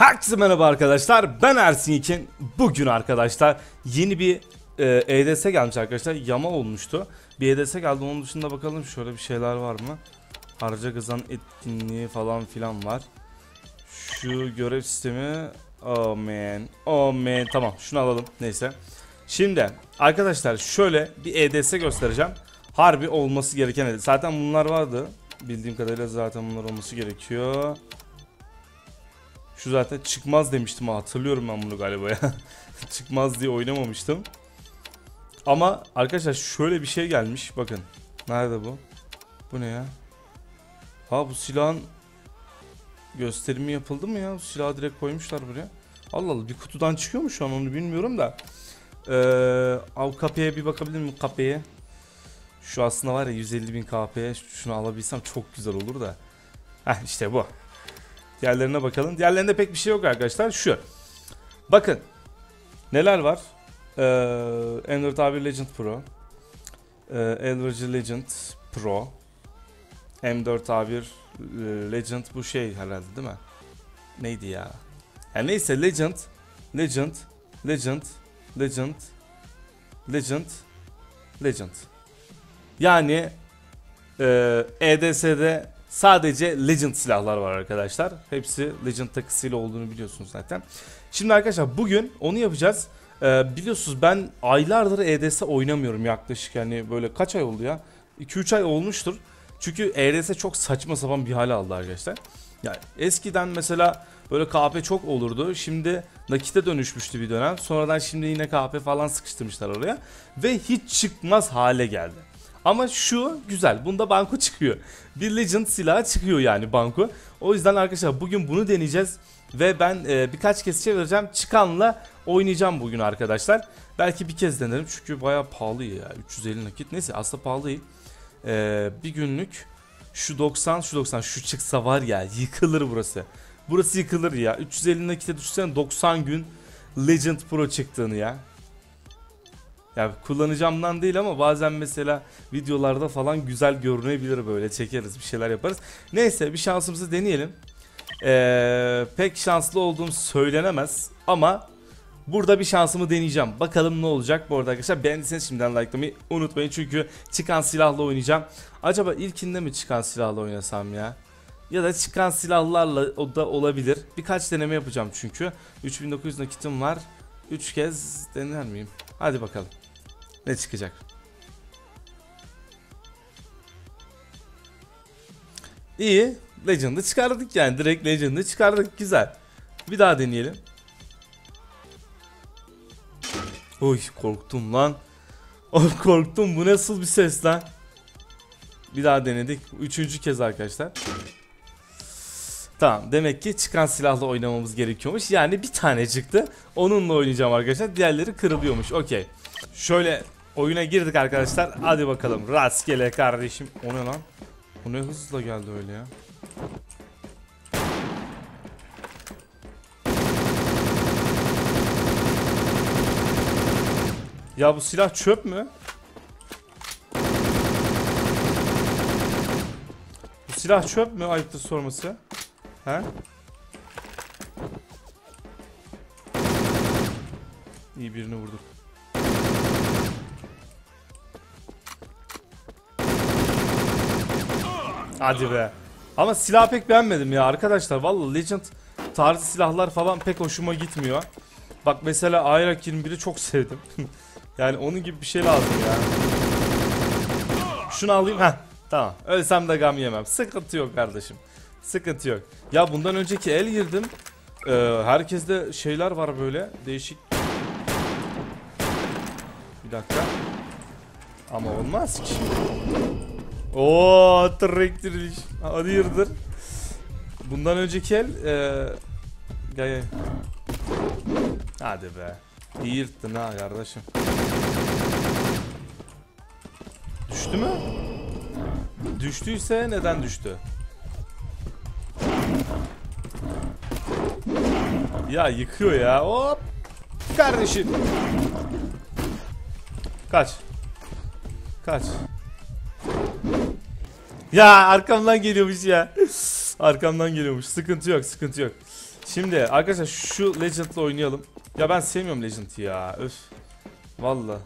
Herkese merhaba arkadaşlar. Ben Ersin İkin. Bugün arkadaşlar yeni bir e, EDS gelmiş arkadaşlar. Yama olmuştu. Bir EDS geldi. Onun dışında bakalım şöyle bir şeyler var mı? Harca kazan etkinliği falan filan var. Şu görev sistemi. Oh man. Oh man. Tamam şunu alalım. Neyse. Şimdi arkadaşlar şöyle bir EDS göstereceğim. Harbi olması gereken EDS. Zaten bunlar vardı. Bildiğim kadarıyla zaten bunlar olması gerekiyor. Şu zaten çıkmaz demiştim ha, hatırlıyorum ben bunu galiba ya. çıkmaz diye oynamamıştım. Ama arkadaşlar şöyle bir şey gelmiş bakın. Nerede bu? Bu ne ya? Ha bu silahın gösterimi yapıldı mı ya? Bu silahı direkt koymuşlar buraya. Allah Allah bir kutudan çıkıyor mu şu an onu bilmiyorum da. Ee, av kapıya bir bakabilir miyim kapıya? Şu aslında var ya 150 bin KP'ye şunu alabilsem çok güzel olur da. Heh işte bu. Diğerlerine bakalım. Diğerlerinde pek bir şey yok arkadaşlar. Şu. Bakın. Neler var? Ee, Android A1 Legend Pro. Ee, Elverge Legend Pro. M4 A1 e, Legend bu şey herhalde değil mi? Neydi ya? Yani neyse Legend. Legend. Legend. Legend. Legend. Legend. Yani e, EDS'de sadece Legend silahlar var arkadaşlar. Hepsi Legend takısıyla olduğunu biliyorsunuz zaten. Şimdi arkadaşlar bugün onu yapacağız. Ee, biliyorsunuz ben aylardır EDS oynamıyorum yaklaşık yani böyle kaç ay oldu ya? 2-3 ay olmuştur. Çünkü EDS çok saçma sapan bir hale aldı arkadaşlar. Yani eskiden mesela böyle KP çok olurdu. Şimdi nakite dönüşmüştü bir dönem. Sonradan şimdi yine KP falan sıkıştırmışlar oraya. Ve hiç çıkmaz hale geldi. Ama şu güzel. Bunda banko çıkıyor. Bir Legend silahı çıkıyor yani banko. O yüzden arkadaşlar bugün bunu deneyeceğiz. Ve ben e, birkaç kez çevireceğim. Çıkanla oynayacağım bugün arkadaşlar. Belki bir kez denerim çünkü baya pahalı ya. 350 nakit. Neyse aslında pahalı değil. E, bir günlük şu 90 şu 90 şu çıksa var ya yıkılır burası. Burası yıkılır ya. 350 nakite düşünsene 90 gün Legend Pro çıktığını ya. Ya kullanacağımdan değil ama bazen mesela videolarda falan güzel görünebilir böyle çekeriz bir şeyler yaparız. Neyse bir şansımızı deneyelim. Ee, pek şanslı olduğum söylenemez ama burada bir şansımı deneyeceğim. Bakalım ne olacak bu arada arkadaşlar. Beğendiyseniz şimdiden likelamayı unutmayın çünkü çıkan silahla oynayacağım. Acaba ilkinde mi çıkan silahla oynasam ya? Ya da çıkan silahlarla o da olabilir. Birkaç deneme yapacağım çünkü. 3900 nakitim var. 3 kez dener miyim? Hadi bakalım. Ne çıkacak? İyi. Legend'ı çıkardık yani. Direkt Legend'ı çıkardık. Güzel. Bir daha deneyelim. Oy korktum lan. Oy korktum. Bu nasıl bir ses lan? Bir daha denedik. Üçüncü kez arkadaşlar. Tamam demek ki çıkan silahla oynamamız gerekiyormuş. Yani bir tane çıktı. Onunla oynayacağım arkadaşlar. Diğerleri kırılıyormuş. Okey. Şöyle oyuna girdik arkadaşlar. Hadi bakalım. Rastgele kardeşim. O ne lan? O ne hızla geldi öyle ya. Ya bu silah çöp mü? Bu silah çöp mü ayıptır sorması? He? İyi birini vurduk. Hadi be. Ama silah pek beğenmedim ya arkadaşlar. Vallahi Legend tarzı silahlar falan pek hoşuma gitmiyor. Bak mesela Ayrak 21'i çok sevdim. yani onun gibi bir şey lazım ya. Şunu alayım. Heh tamam. Ölsem de gam yemem. Sıkıntı yok kardeşim. Sıkıntı yok. Ya bundan önceki el girdim. Ee, herkeste şeyler var böyle. Değişik. Bir dakika. Ama olmaz ki. Oo trektirmiş. Hadi yırdır. Bundan önceki el ee, gay. Hadi be. İyi yırttın ha kardeşim. Düştü mü? Düştüyse neden düştü? Ya yıkıyor ya. Hop. Kardeşim. Kaç. Kaç. Ya arkamdan geliyormuş ya. Arkamdan geliyormuş. Sıkıntı yok, sıkıntı yok. Şimdi arkadaşlar şu Legend'la oynayalım. Ya ben sevmiyorum Legend'ı ya. Öf. Valla.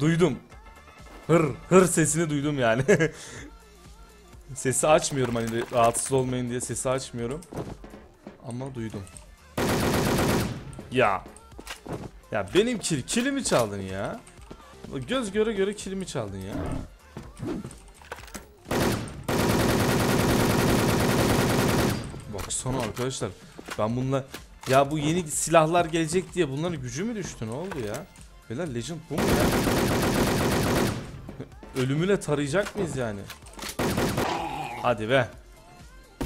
Duydum. Hır hır sesini duydum yani. sesi açmıyorum hani rahatsız olmayın diye sesi açmıyorum. Ama duydum. Ya. Ya benim kil, kilimi çaldın ya. Göz göre göre kilimi çaldın ya. Baksana arkadaşlar. Ben bununla ya bu yeni silahlar gelecek diye bunların gücü mü düştü ne oldu ya? Beyler Legend bu mu ya? Ölümüne tarayacak mıyız yani? Hadi be.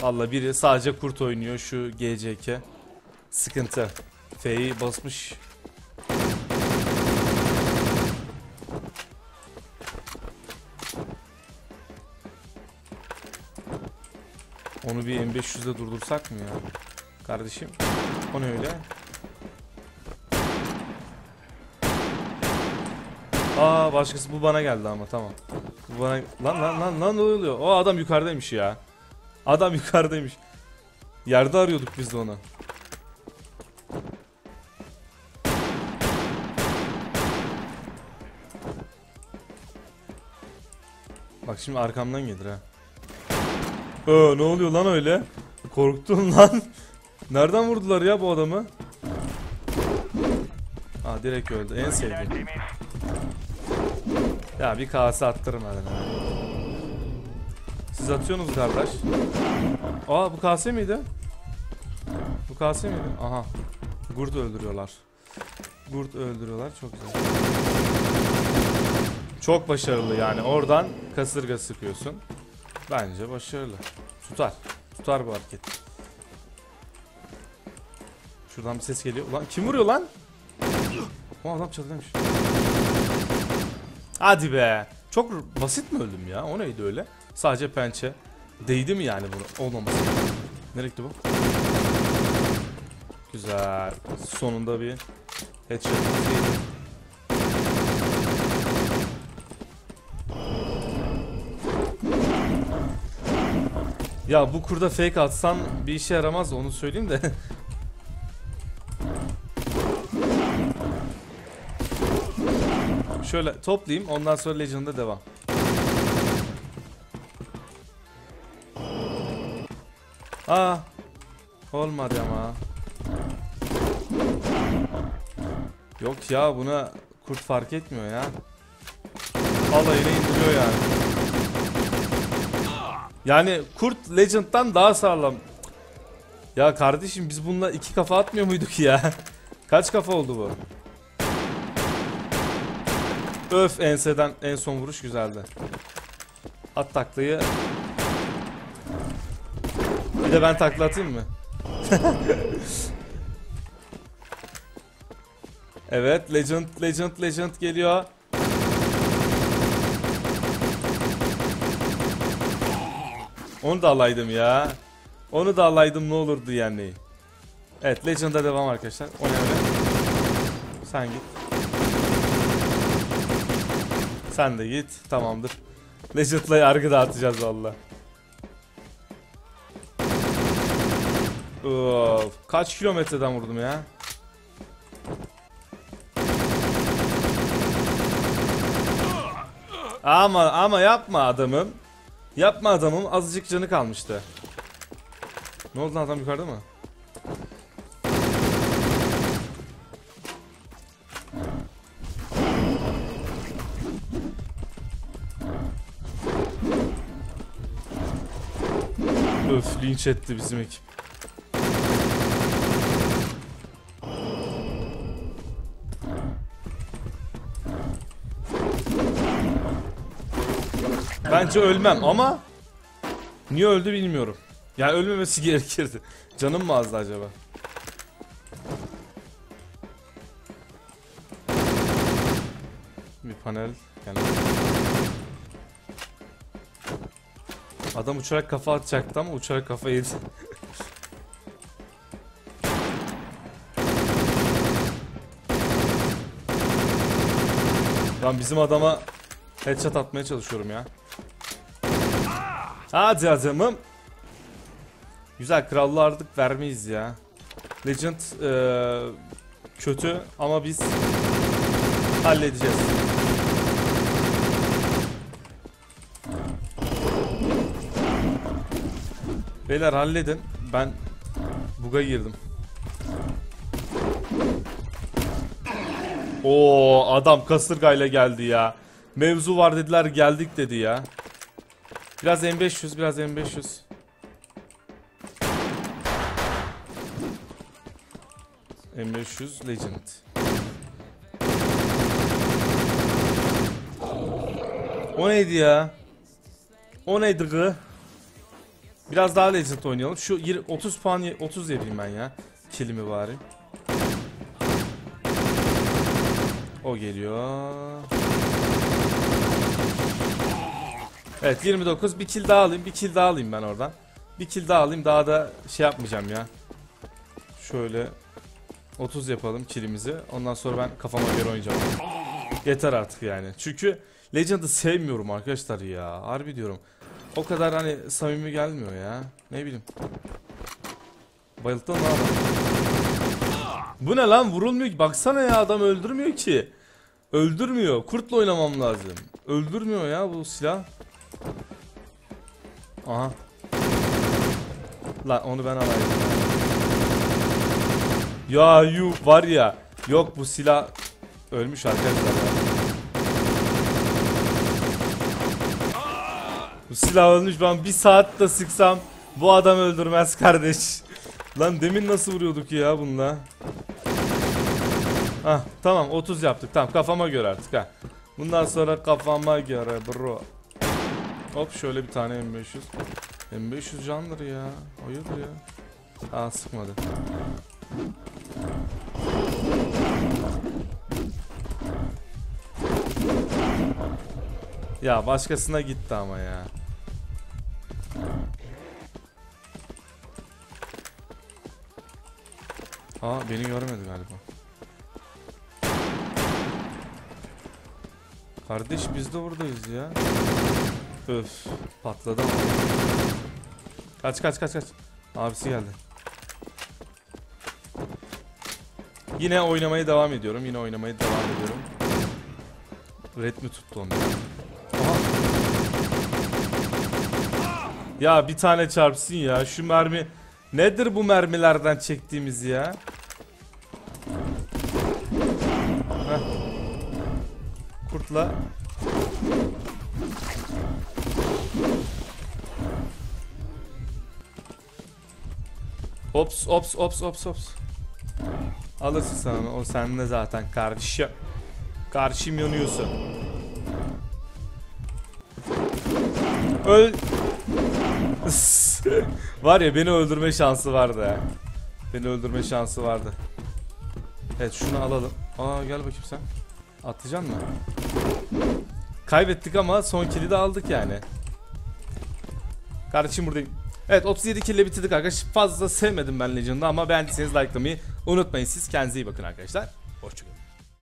Valla biri sadece kurt oynuyor şu GCK. Sıkıntı. F'yi basmış. Onu bir M500'de durdursak mı ya? Kardeşim. O ne öyle? Aa başkası bu bana geldi ama tamam. Bu bana lan lan lan lan ne oluyor? O adam yukarıdaymış ya. Adam yukarıdaymış. Yerde arıyorduk biz de onu. Bak şimdi arkamdan gelir ha. Ee, ne oluyor lan öyle? Korktum lan. Nereden vurdular ya bu adamı? Aa direkt öldü. En sevdiğim. Ya bir kase attırım hadi. ha. Siz atıyorsunuz kardeş. Aa bu kase miydi? Bu kase miydi? Aha. Gurt öldürüyorlar. Gurt öldürüyorlar. Çok güzel. Çok başarılı yani. Oradan kasırga sıkıyorsun. Bence başarılı. Tutar. Tutar bu hareket. Şuradan bir ses geliyor. Ulan kim vuruyor lan? O adam çatıdaymış. Hadi be. Çok basit mi öldüm ya? O neydi öyle? Sadece pençe. Değdi mi yani bunu? Olmaması. Nereye bu? Güzel. Sonunda bir headshot. Ya bu kurda fake atsan bir işe yaramaz onu söyleyeyim de. Şöyle toplayayım ondan sonra Legend'a devam. Aa olmadı ama. Yok ya buna kurt fark etmiyor ya. Alayını indiriyor yani. Yani kurt Legend'dan daha sağlam. Ya kardeşim biz bununla iki kafa atmıyor muyduk ya? Kaç kafa oldu bu? Öf enseden en son vuruş güzeldi. At taklayı. Bir de ben takla atayım mı? evet Legend Legend Legend geliyor. Onu da alaydım ya. Onu da alaydım ne olurdu yani. Evet Legend'a devam arkadaşlar. O ne öyle? Sen git. Sen de git. Tamamdır. Legend'la yargı dağıtacağız valla. Kaç kilometreden vurdum ya? Ama ama yapma adamım. Yapma adamım azıcık canı kalmıştı. Ne oldu lan adam yukarıda mı? Öf linç etti bizim ekip. Bence ölmem ama niye öldü bilmiyorum. Yani ölmemesi gerekirdi. Canım mı azdı acaba? Bir panel. Yani. Adam uçarak kafa atacaktı ama uçarak kafa yedi. Ben bizim adama headshot atmaya çalışıyorum ya. Hadi adamım. Güzel krallığı artık vermeyiz ya. Legend eee, kötü ama biz halledeceğiz. Beyler halledin. Ben buga girdim. Oo adam kasırgayla geldi ya. Mevzu var dediler geldik dedi ya. Biraz M500 biraz M500. M500 Legend. O neydi ya? O neydi gı? Biraz daha Legend oynayalım. Şu yir- 30 puan ye- 30 yapayım ben ya. Kilimi bari. O geliyor. Evet 29 bir kill daha alayım bir kill daha alayım ben oradan. Bir kill daha alayım daha da şey yapmayacağım ya. Şöyle 30 yapalım killimizi. Ondan sonra ben kafama göre oynayacağım. Yeter artık yani. Çünkü Legend'ı sevmiyorum arkadaşlar ya. Harbi diyorum. O kadar hani samimi gelmiyor ya. Ne bileyim. Bayılttın adam? Bu ne lan vurulmuyor ki. Baksana ya adam öldürmüyor ki. Öldürmüyor. Kurtla oynamam lazım. Öldürmüyor ya bu silah. Aha. Lan onu ben alayım. Ya yu var ya. Yok bu silah ölmüş arkadaşlar ya. Bu silah ölmüş ben bir saat de sıksam bu adam öldürmez kardeş. Lan demin nasıl vuruyorduk ya bununla? Ah tamam 30 yaptık tamam kafama göre artık ha. Bundan sonra kafama göre bro. Hop şöyle bir tane M500. M500 candır ya. Hayırdır ya. Aa sıkmadı. Ya başkasına gitti ama ya. Aa beni görmedi galiba. Kardeş biz de buradayız ya. Öf patladı. Kaç kaç kaç kaç. Abisi geldi. Yine oynamaya devam ediyorum. Yine oynamaya devam ediyorum. Red mi tuttu onu? Ya bir tane çarpsın ya. Şu mermi nedir bu mermilerden çektiğimiz ya? Heh. Kurtla. Ops ops ops ops ops. Alırsın onu. O sende zaten karşı. Karşım yanıyorsun. Öl. Var ya beni öldürme şansı vardı ya. Beni öldürme şansı vardı. Evet şunu alalım. Aa gel bakayım sen. Atlayacaksın mı? Kaybettik ama son kill'i de aldık yani. Kardeşim buradayım. Evet 37 kill ile bitirdik arkadaşlar. Fazla sevmedim ben Legend'ı ama beğendiyseniz likelamayı unutmayın. Siz kendinize iyi bakın arkadaşlar. Hoşçakalın.